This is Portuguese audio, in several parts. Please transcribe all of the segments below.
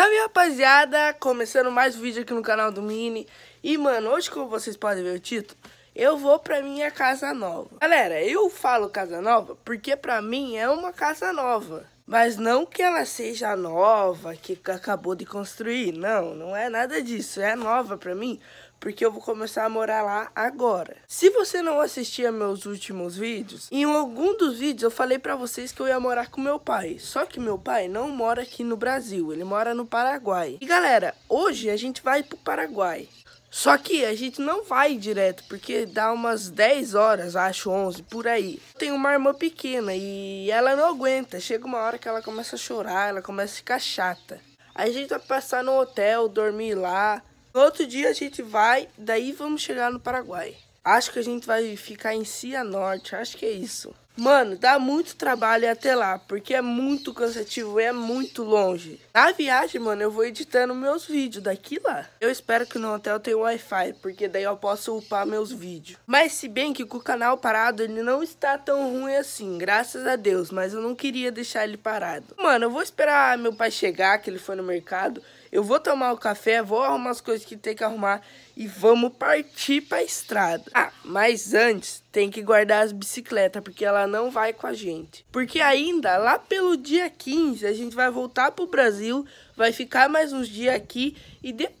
Salve rapaziada, começando mais um vídeo aqui no canal do Mini. E mano, hoje como vocês podem ver o título Eu vou pra minha casa nova. Galera, eu falo casa nova porque pra mim é uma casa nova Mas não que ela seja nova, que acabou de construir Não, não é nada disso, é nova pra mim porque eu vou começar a morar lá agora. Se você não assistia meus últimos vídeos, em algum dos vídeos eu falei para vocês que eu ia morar com meu pai. Só que meu pai não mora aqui no Brasil, ele mora no Paraguai. E galera, hoje a gente vai pro Paraguai. Só que a gente não vai direto, porque dá umas 10 horas, acho 11, por aí. Tem uma irmã pequena e ela não aguenta. Chega uma hora que ela começa a chorar, ela começa a ficar chata. Aí a gente vai passar no hotel, dormir lá. No outro dia a gente vai, daí vamos chegar no Paraguai. Acho que a gente vai ficar em Cianorte, acho que é isso. Mano, dá muito trabalho até lá, porque é muito cansativo e é muito longe. Na viagem, mano, eu vou editando meus vídeos daqui lá. Eu espero que no hotel tenha Wi-Fi, porque daí eu posso upar meus vídeos. Mas se bem que com o canal parado, ele não está tão ruim assim, graças a Deus. Mas eu não queria deixar ele parado. Mano, eu vou esperar meu pai chegar, que ele foi no mercado. Eu vou tomar o café, vou arrumar as coisas que tem que arrumar e vamos partir para a estrada. Ah, mas antes tem que guardar as bicicletas, porque ela não vai com a gente. Porque ainda lá pelo dia 15 a gente vai voltar pro Brasil, vai ficar mais uns dias aqui e depois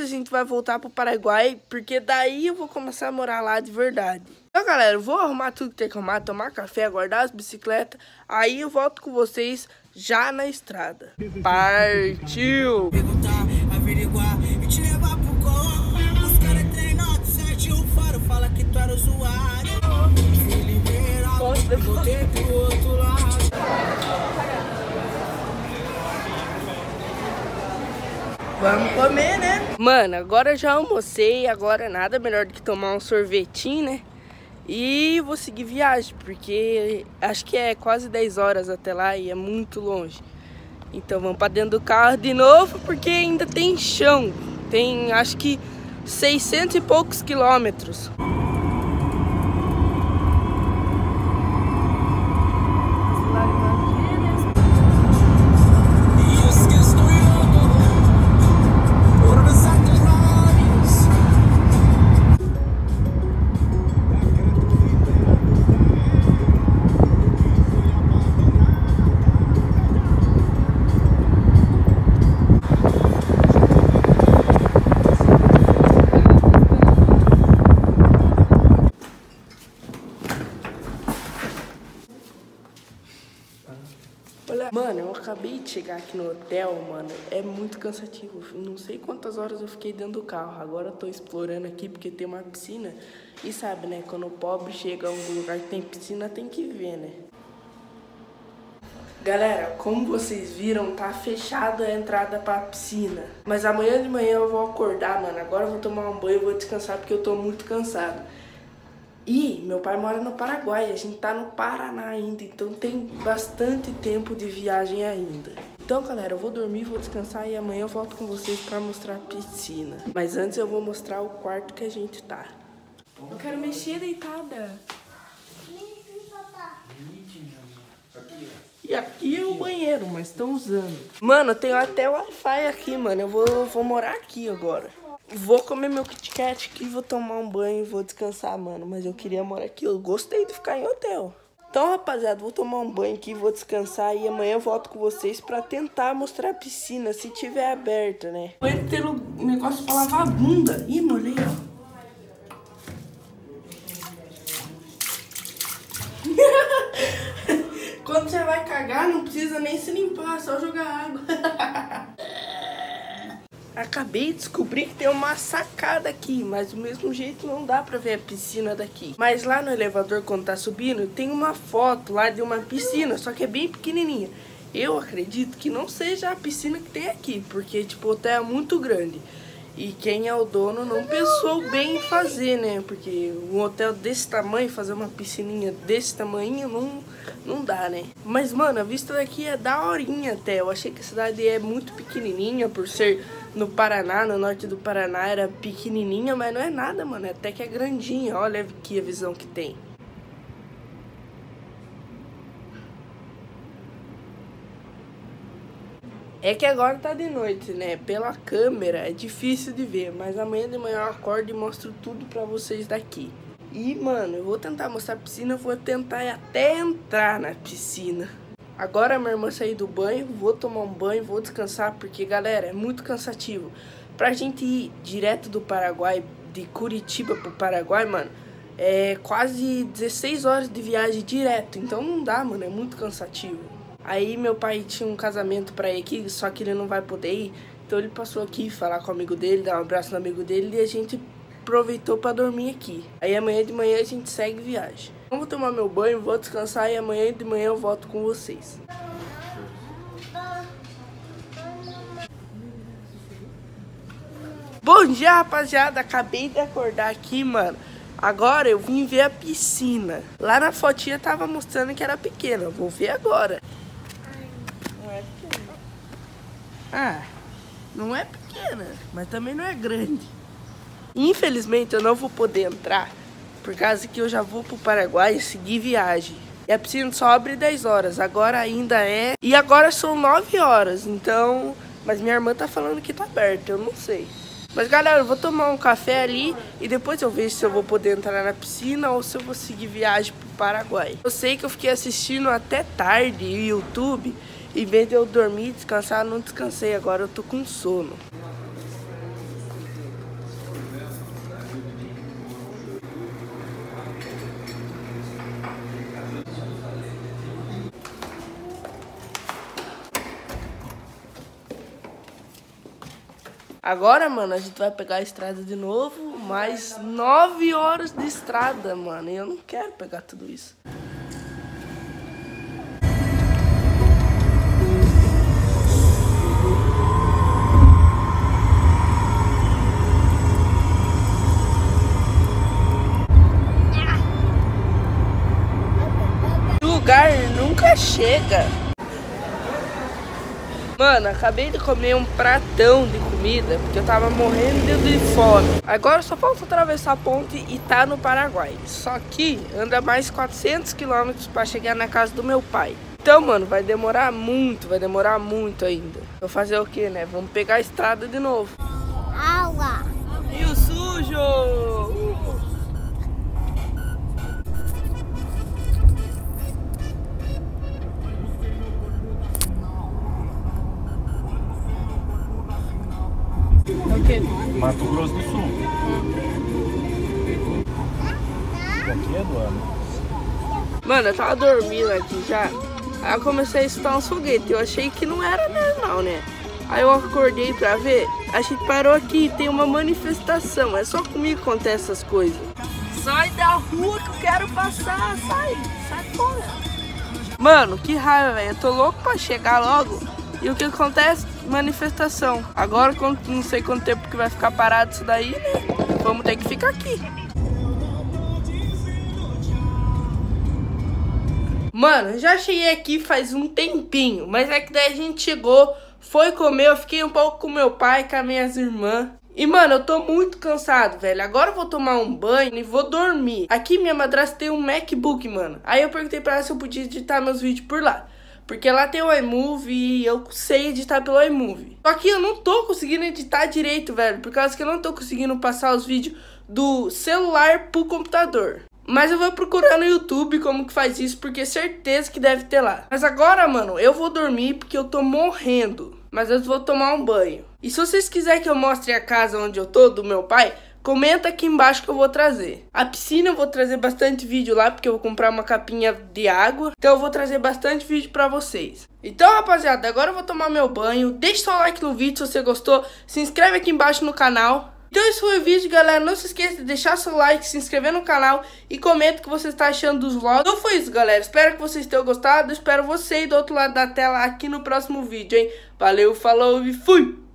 a gente vai voltar pro Paraguai, porque daí eu vou começar a morar lá de verdade. Então, galera, eu vou arrumar tudo que tem que arrumar, tomar café, guardar as bicicletas, aí eu volto com vocês já na estrada. Partiu! Perguntar, averiguar e te levar pro colo. Os caras treinados, sete o faro, fala que tu era usuário. Fui liberado, voltei pro outro lado. Vamos comer? Mano, agora já almocei, agora nada melhor do que tomar um sorvetinho, né? E vou seguir viagem, porque acho que é quase 10 horas até lá e é muito longe. Então vamos para dentro do carro de novo, porque ainda tem chão. Tem acho que 600 e poucos quilômetros. De chegar aqui no hotel, mano. É muito cansativo. Não sei quantas horas eu fiquei dentro do carro. Agora eu tô explorando aqui porque tem uma piscina. E sabe, né? Quando o pobre chega a um lugar que tem piscina, tem que ver, né? Galera, como vocês viram, tá fechada a entrada pra piscina. Mas amanhã de manhã eu vou acordar, mano. Agora eu vou tomar um banho e vou descansar porque eu tô muito cansado. E meu pai mora no Paraguai, a gente tá no Paraná ainda, então tem bastante tempo de viagem ainda. Então, galera, eu vou dormir, vou descansar e amanhã eu volto com vocês pra mostrar a piscina. Mas antes eu vou mostrar o quarto que a gente tá. Eu quero mexer deitada. E aqui é o banheiro, mas estão usando. Mano, tenho até Wi-Fi aqui, mano. Eu vou, vou morar aqui agora. Vou comer meu Kit Kat aqui, vou tomar um banho e vou descansar, mano. Mas eu queria morar aqui, eu gostei de ficar em hotel. Então, rapaziada, vou tomar um banho aqui, vou descansar e amanhã eu volto com vocês pra tentar mostrar a piscina, se tiver aberta, né? Vou ter um negócio pra lavar a bunda. Ih, molhei, ó. Quando você vai cagar, não precisa nem se limpar, é só jogar água. Acabei de descobrir que tem uma sacada aqui, mas do mesmo jeito não dá pra ver a piscina daqui. Mas lá no elevador, quando tá subindo, tem uma foto lá de uma piscina, só que é bem pequenininha. Eu acredito que não seja a piscina que tem aqui, porque tipo, o hotel é muito grande. E quem é o dono não pensou bem em fazer, né? Porque um hotel desse tamanho, fazer uma piscininha desse tamanho, não, não dá, né? Mas, mano, a vista daqui é daorinha até. Eu achei que a cidade é muito pequenininha por ser no Paraná, no norte do Paraná, era pequenininha, mas não é nada, mano. Até que é grandinha. Olha aqui a visão que tem. É que agora tá de noite, né? Pela câmera é difícil de ver, mas amanhã de manhã eu acordo e mostro tudo pra vocês daqui. E, mano, eu vou tentar mostrar a piscina, eu vou tentar até entrar na piscina. Agora minha irmã sair do banho, vou tomar um banho, vou descansar, porque, galera, é muito cansativo. Pra gente ir direto do Paraguai, de Curitiba pro Paraguai, mano, é quase 16 horas de viagem direto. Então não dá, mano, é muito cansativo. Aí meu pai tinha um casamento pra ir aqui, só que ele não vai poder ir. Então ele passou aqui falar com o amigo dele, dar um abraço no amigo dele e a gente aproveitou para dormir aqui. Aí amanhã de manhã a gente segue viagem. Vou tomar meu banho, vou descansar e amanhã de manhã eu volto com vocês. Bom dia, rapaziada. Acabei de acordar aqui, mano. Agora eu vim ver a piscina. Lá na fotinha tava mostrando que era pequena. Vou ver agora. Não é pequena. Ah, não é pequena, mas também não é grande. Infelizmente eu não vou poder entrar, por causa que eu já vou pro Paraguai seguir viagem. E a piscina só abre 10 horas, agora ainda é... E agora são 9 horas, então... Mas minha irmã tá falando que tá aberto, eu não sei. Mas galera, eu vou tomar um café ali e depois eu vejo se eu vou poder entrar na piscina ou se eu vou seguir viagem pro Paraguai. Eu sei que eu fiquei assistindo até tarde o YouTube, em vez de eu dormir, descansar, não descansei, agora eu tô com sono. Agora, mano, a gente vai pegar a estrada de novo, mais nove horas de estrada, mano. E eu não quero pegar tudo isso. O lugar nunca chega. Mano, acabei de comer um pratão de comida, porque eu tava morrendo de fome. Agora só falta atravessar a ponte e tá no Paraguai. Só que anda mais 400 quilômetros pra chegar na casa do meu pai. Então, mano, vai demorar muito, vai demorar muito ainda. Vou fazer o que, né? Vamos pegar a estrada de novo. Água! Rio sujo! Mato Grosso do Sul. Aqui é do ano. Mano, eu tava dormindo aqui já. Aí eu comecei a escutar uns foguetes. Eu achei que não era normal, né? Aí eu acordei pra ver. A gente parou aqui tem uma manifestação. É só comigo que acontece essas coisas. Sai da rua que eu quero passar. Sai, sai fora. Mano, que raiva, velho. Eu tô louco pra chegar logo. E o que acontece? Manifestação. Agora, não sei quanto tempo que vai ficar parado isso daí, né? Vamos ter que ficar aqui. Mano, já cheguei aqui faz um tempinho, mas é que daí a gente chegou, foi comer, eu fiquei um pouco com meu pai, com as minhas irmãs. E, mano, eu tô muito cansado, velho. Agora eu vou tomar um banho e vou dormir. Aqui minha madrasta tem um MacBook, mano. Aí eu perguntei pra ela se eu podia editar meus vídeos por lá. Porque lá tem o iMovie e eu sei editar pelo iMovie. Só que eu não tô conseguindo editar direito, velho. Por causa que eu não tô conseguindo passar os vídeos do celular pro computador. Mas eu vou procurar no YouTube como que faz isso, porque certeza que deve ter lá. Mas agora, mano, eu vou dormir porque eu tô morrendo. Mas eu vou tomar um banho. E se vocês quiserem que eu mostre a casa onde eu tô, do meu pai, Comenta aqui embaixo que eu vou trazer. A piscina eu vou trazer bastante vídeo lá, porque eu vou comprar uma capinha de água. Então eu vou trazer bastante vídeo pra vocês. Então, rapaziada, agora eu vou tomar meu banho. Deixa seu like no vídeo se você gostou. Se inscreve aqui embaixo no canal. Então esse foi o vídeo, galera. Não se esqueça de deixar seu like, se inscrever no canal e comenta o que você está achando dos vlogs. Então foi isso, galera. Espero que vocês tenham gostado. Espero você do outro lado da tela aqui no próximo vídeo, hein? Valeu, falou e fui!